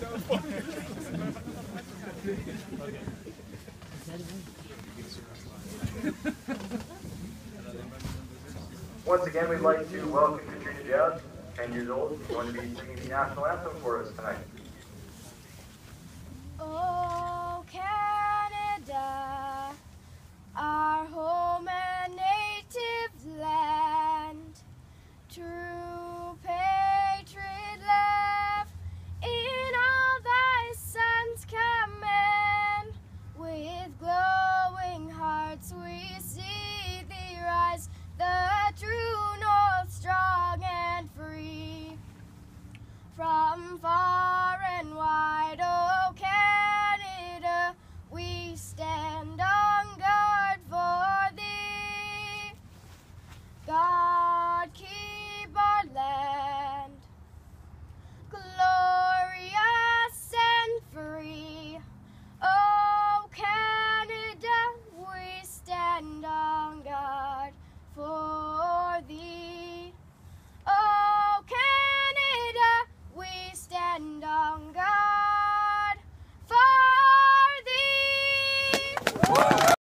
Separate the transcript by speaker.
Speaker 1: Once again, we'd like to welcome Katrina Judd, 10 years old, who's going to be singing the national anthem for us tonight.
Speaker 2: 安放。